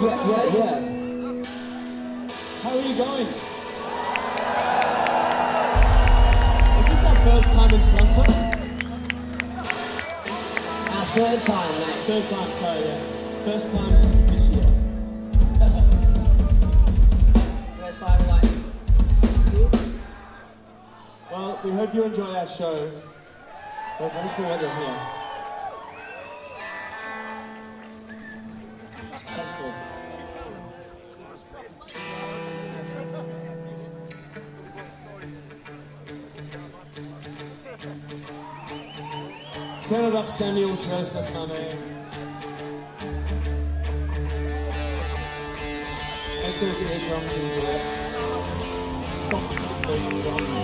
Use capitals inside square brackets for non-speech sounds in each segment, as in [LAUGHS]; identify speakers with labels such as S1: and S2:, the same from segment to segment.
S1: Yeah, yeah, yeah.
S2: How are you going? Is this our first time in Frankfurt?
S1: Our third time, mate.
S2: Third time, sorry, yeah. First time this year.
S1: Where's five like?
S2: Well, we hope you enjoy our show. We're very creative here. It up, Samuel Joseph Mame. Make those ear drums and direct. Soft those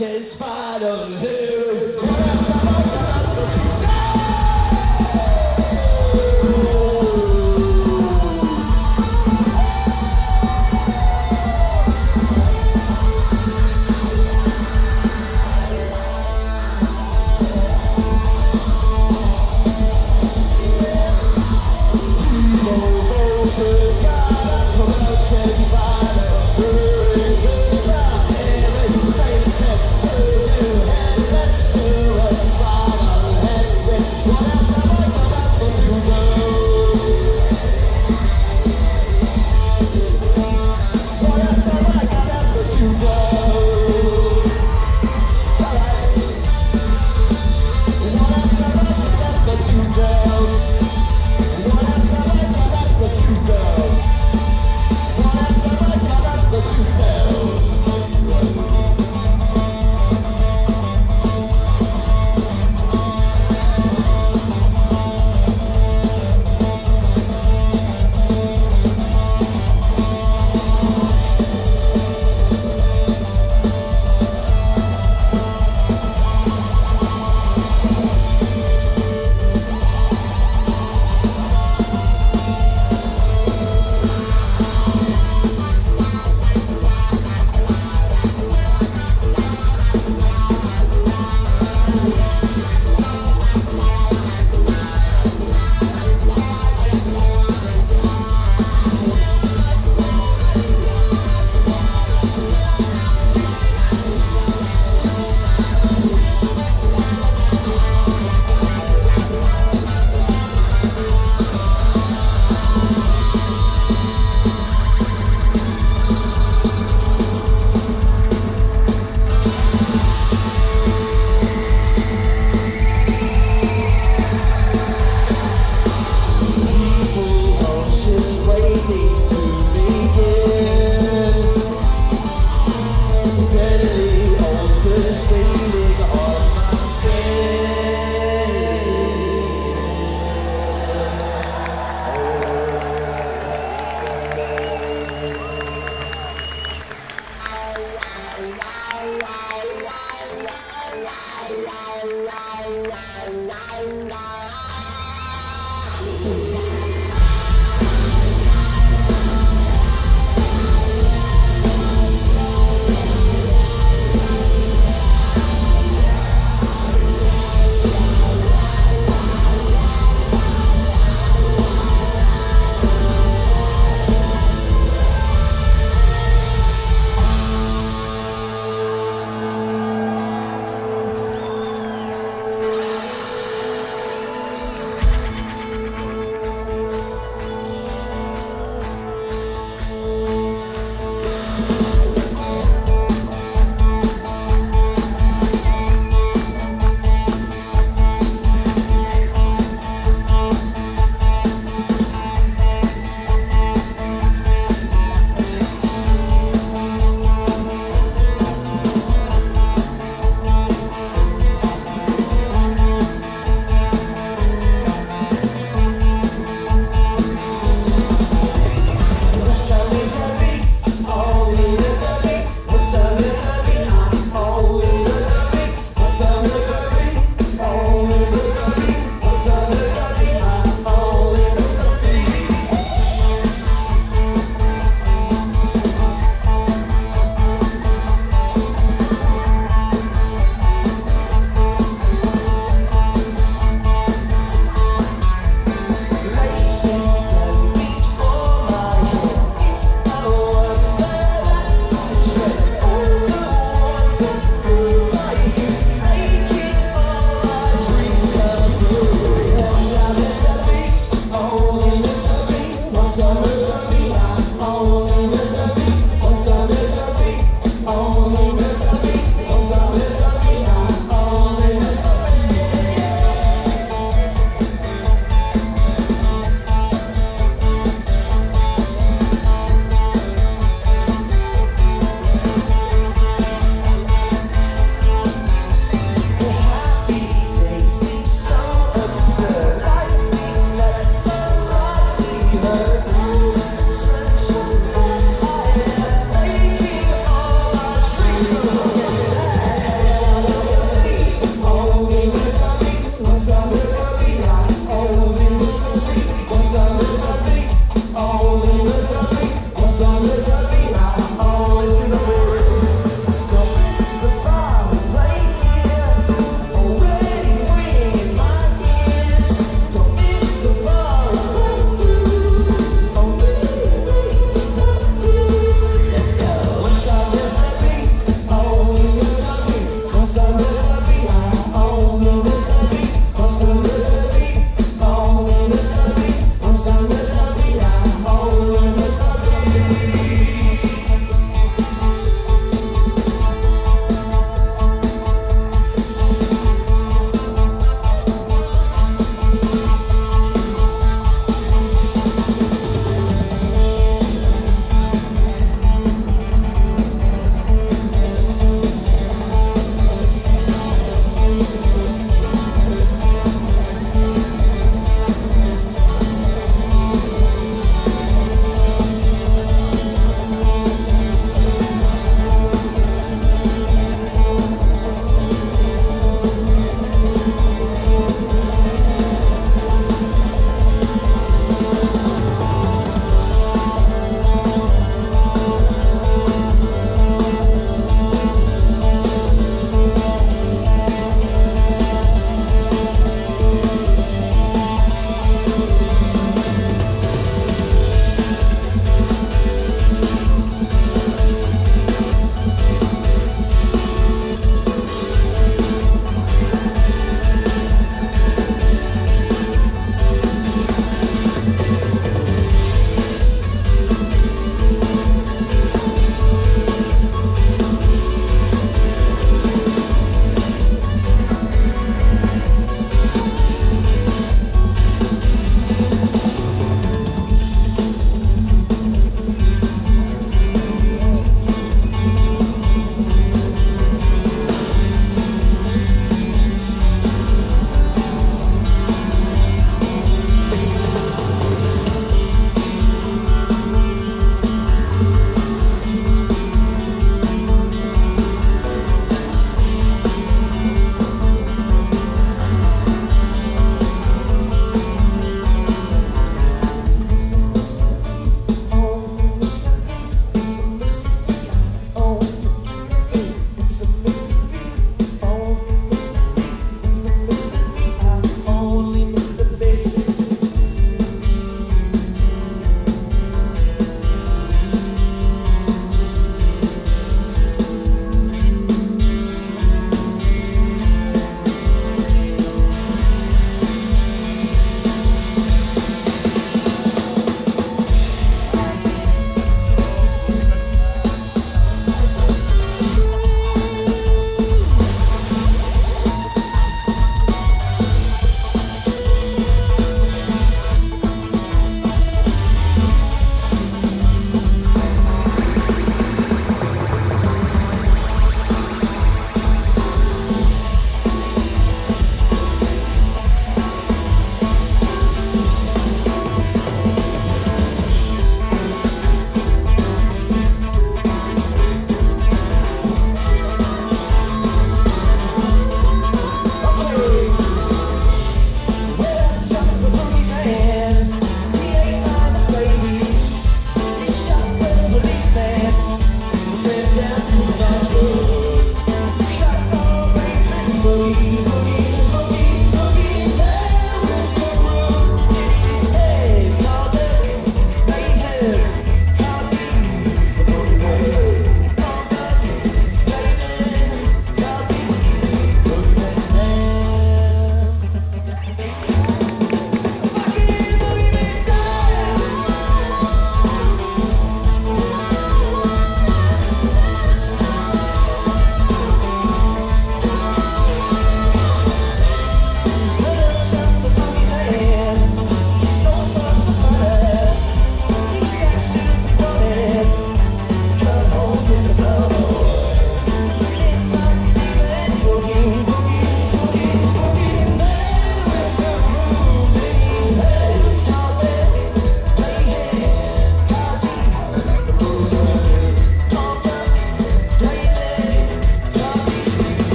S3: Roaches
S4: final who?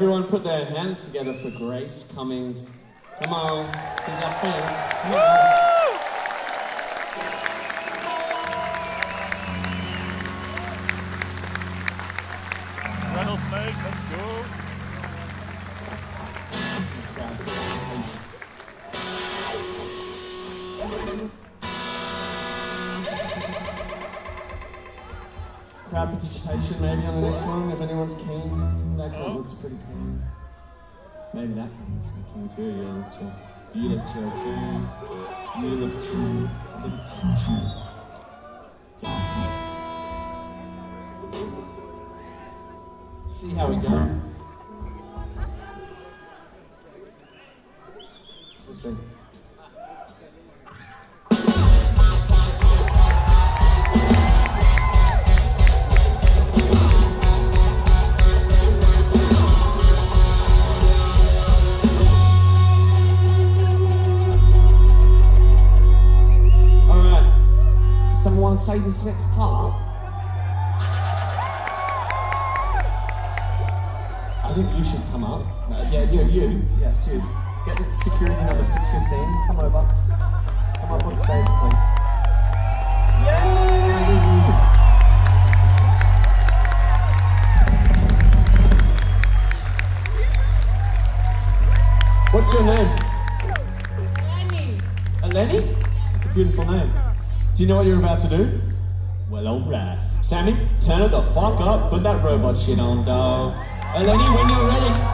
S2: Everyone put their hands together for Grace Cummings. Come on, she's our friend. Come on.
S3: Rattlesnake, let's go.
S2: Crowd participation maybe on the next one if anyone's keen. That
S3: Oh.
S2: looks pretty keen. Maybe that guy looks keen too, yeah, look chill. You look chill too. You look chill. Know what you're about to do? Well, alright. Sammy, turn it the fuck up. Put that robot shit on, dog. Eleni, when you're ready.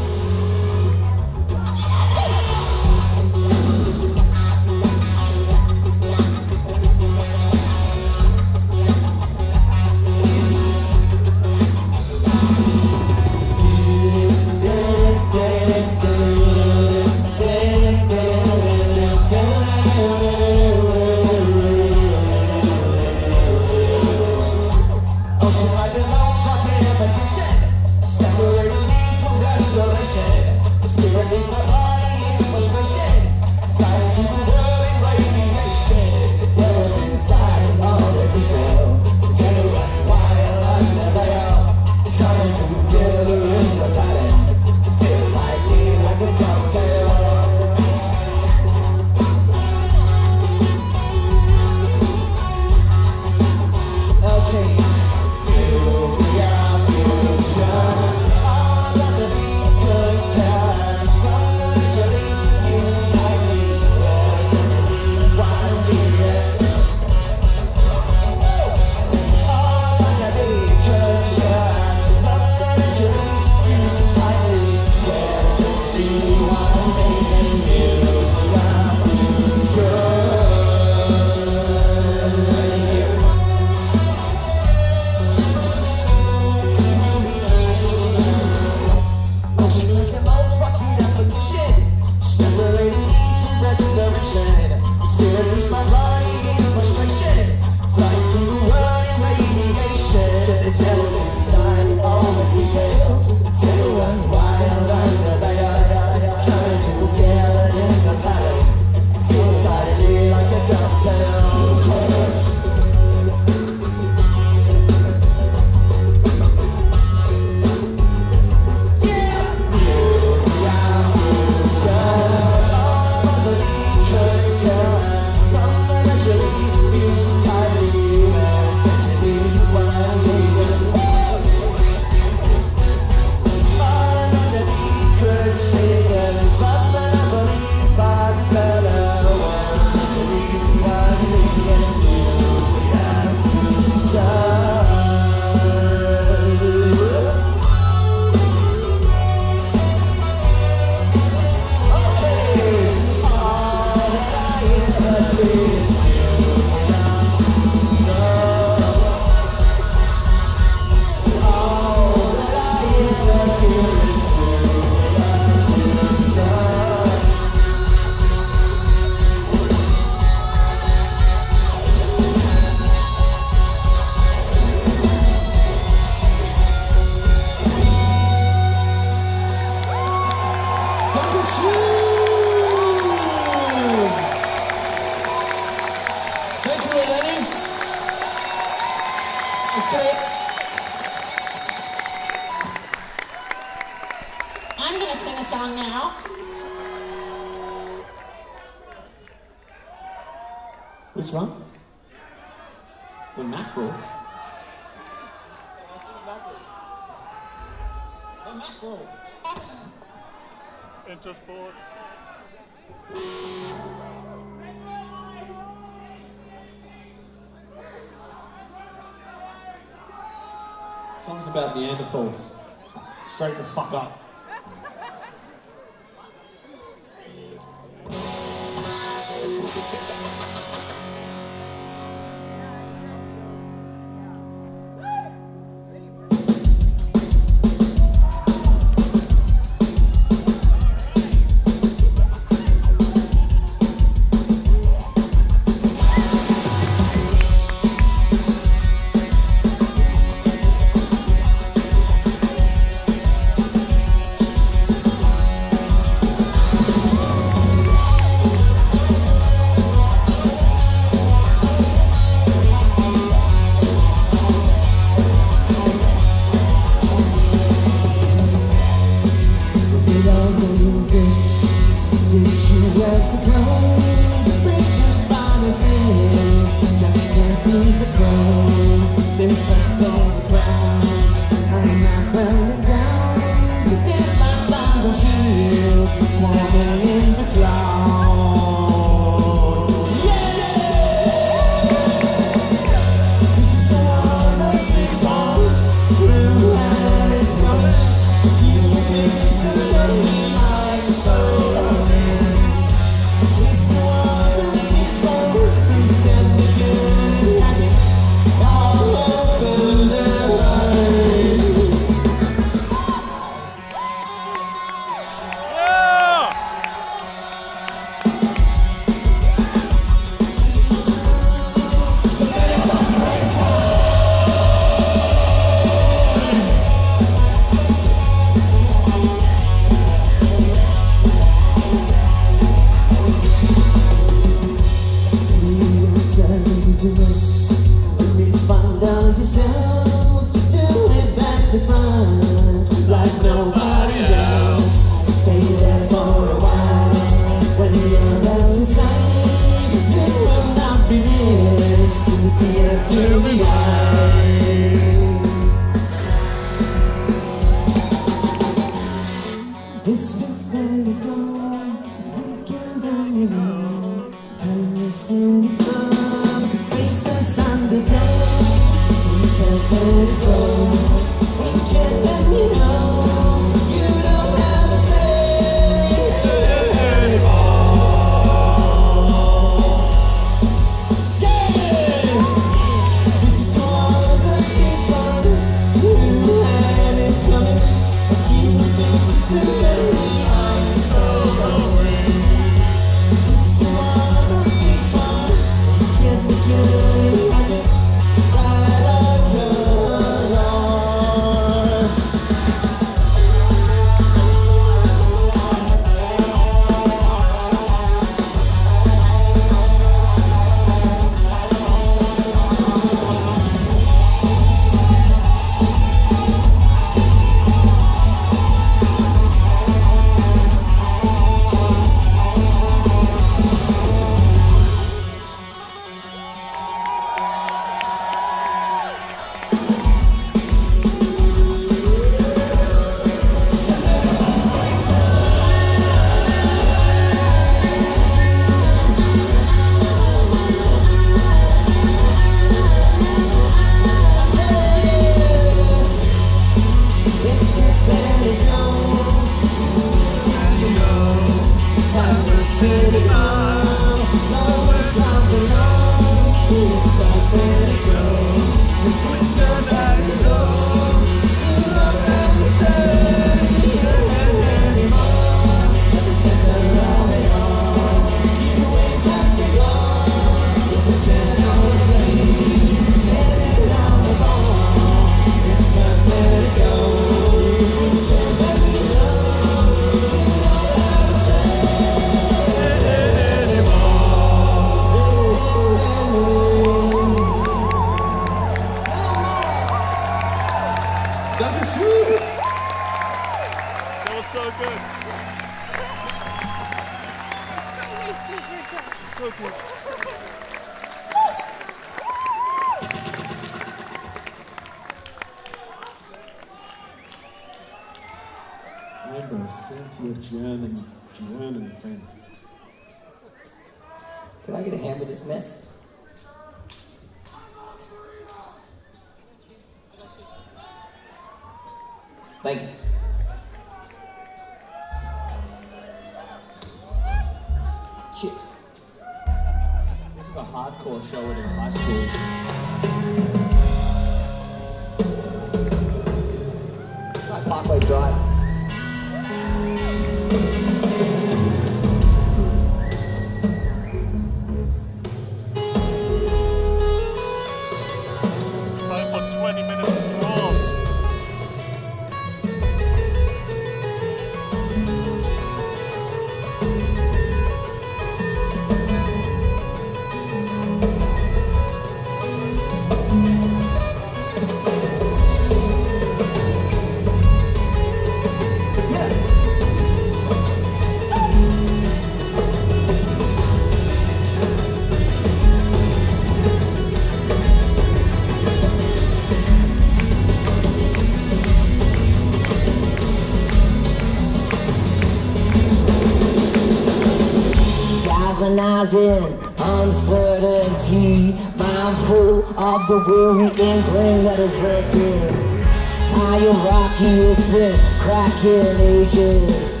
S5: Galvanizing uncertainty, mindful of the weary inkling that is lurking. Hierarchy has been cracking ages,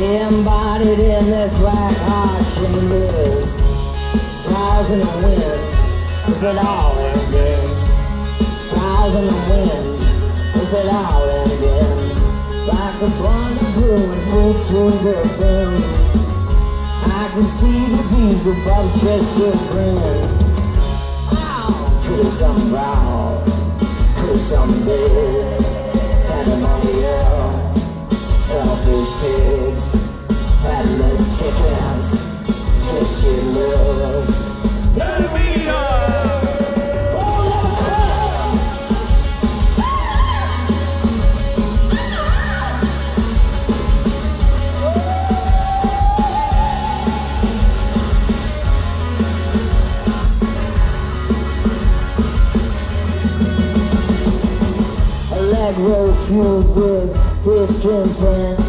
S5: embodied in this black heart chambers. Straws in the wind, is it all ending? Straws in the wind, is it all ending? Like a blonde brewing full to the brim. I can see the bees grin. Oh, pretty some brown, pretty some big, pandemonium, selfish pigs, headless chickens, squishy lures. Fueled with discontent.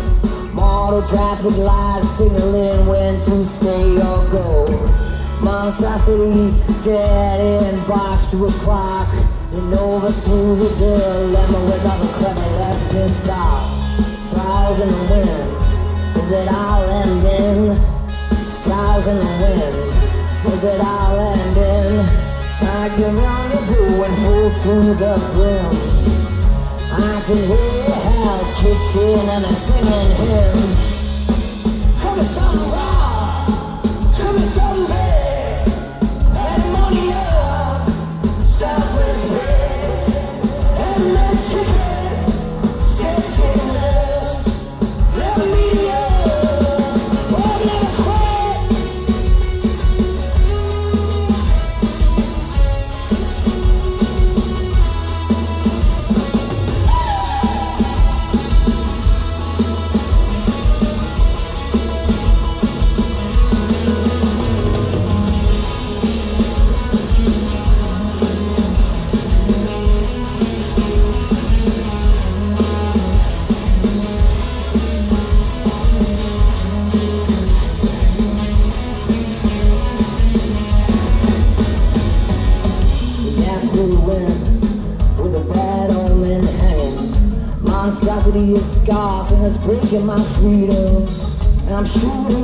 S5: Model traffic lights signaling when to stay or go. Monstrosity getting boxed to a clock. Know us to the dilemma with nothing clever left in stock. Flies in the wind, is it all ending? Straws in the wind, is it all ending? I can run a blue and full to the brim. I can hear Hal's kitchen and singing hymns. Come to some freedom. And I'm shooting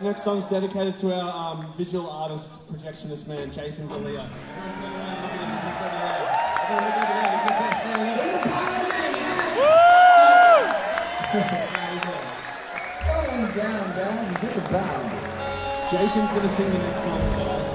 S5: The next song is
S2: dedicated to our um, visual artist, projectionist man, Jason Galea.
S5: Down, down.
S2: Jason's gonna sing the next song.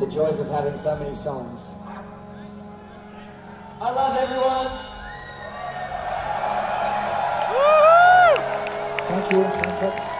S2: the
S5: joys of having so many songs. I love everyone.
S4: Thank you. Thank you.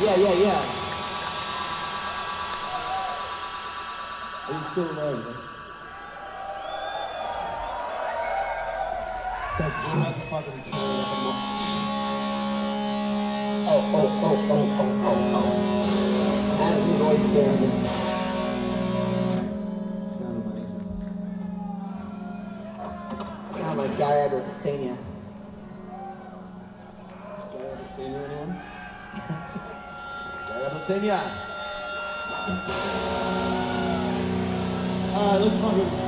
S5: Yeah, yeah. Yeah. Are you still?
S4: I'm about to fucking turn it up a notch.
S5: Oh, oh, oh, oh, oh, oh, oh. How's my voice sounding?
S4: Sound amazing.
S5: Sound like Gary Abbott Senior.
S4: Gary Abbott Senior, anyone? [LAUGHS] Senior. Alright, let's fucking.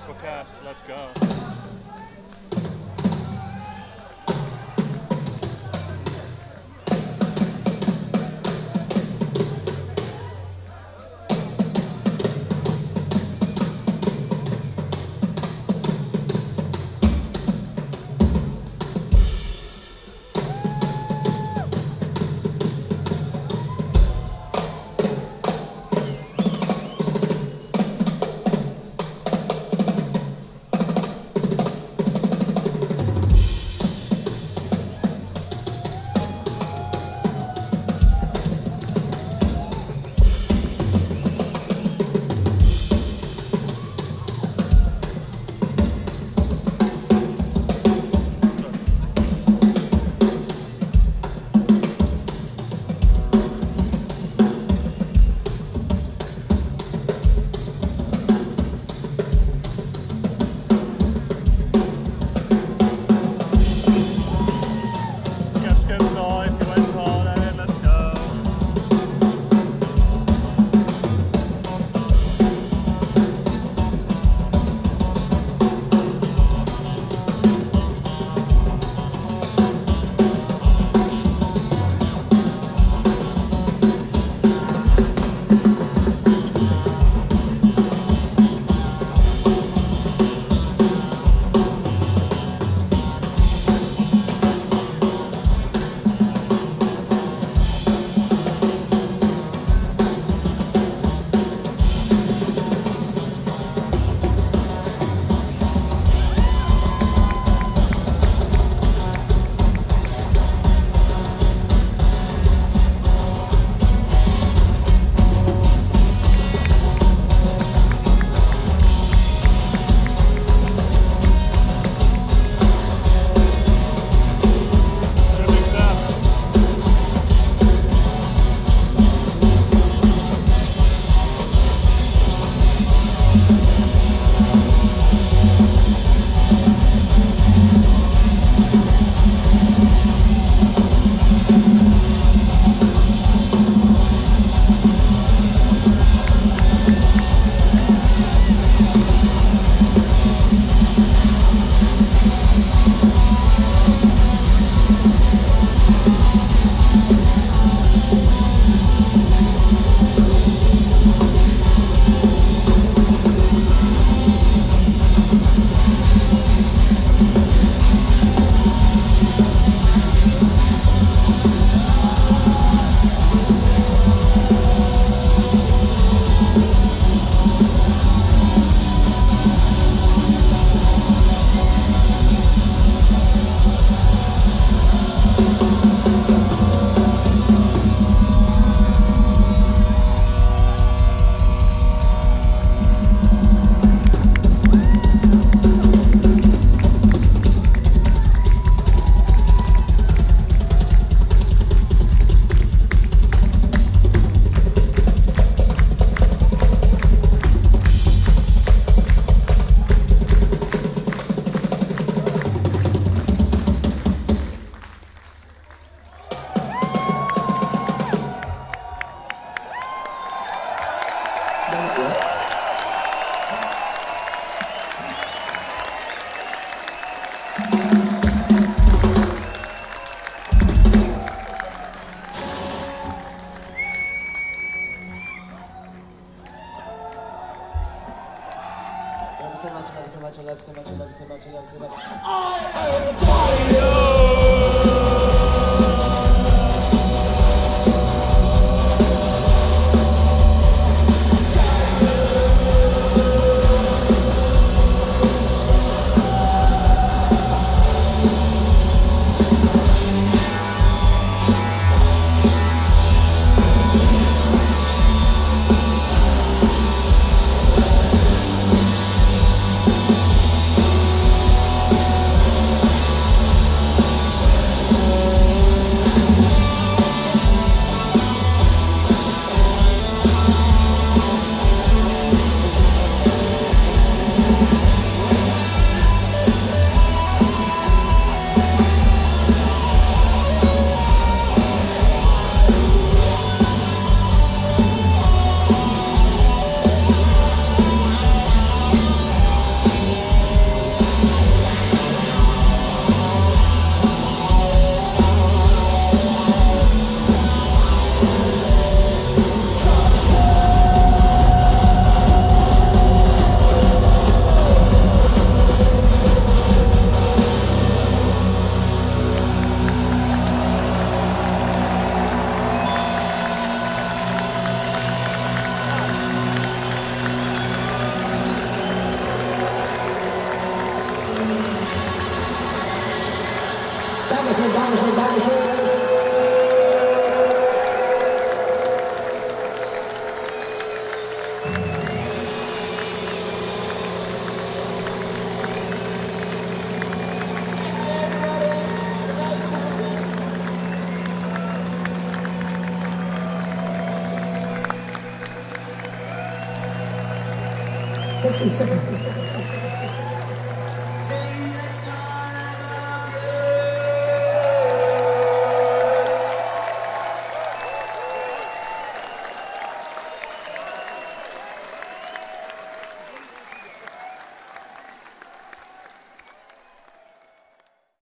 S3: For. Let's go.